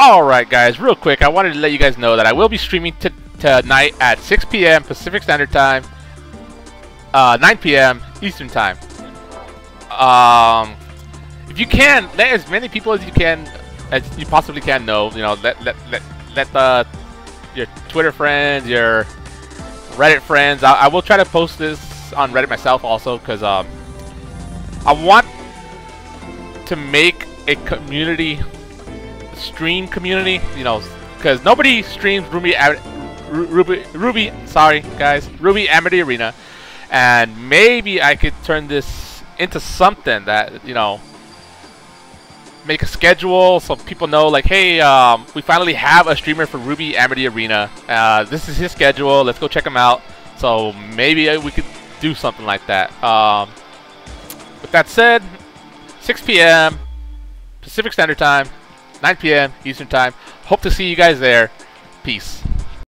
Alright guys, real quick, I wanted to let you guys know that I will be streaming tonight at 6 p.m. Pacific Standard Time, uh, 9 p.m. Eastern Time. Um, if you can, let as many people as you can, as you possibly can know, you know, let, let, let, let the, your Twitter friends, your Reddit friends, I, I will try to post this on Reddit myself also, because um, I want to make a community stream community, you know, because nobody streams RWBY, RWBY, RWBY, sorry guys, RWBY Amity Arena, and maybe I could turn this into something that you know, make a schedule so people know like, hey, um, we finally have a streamer for RWBY Amity Arena. Uh, this is his schedule. Let's go check him out. So maybe we could do something like that. Um, with that said, 6 p.m. Pacific Standard Time. 9 p.m. Eastern Time. Hope to see you guys there. Peace.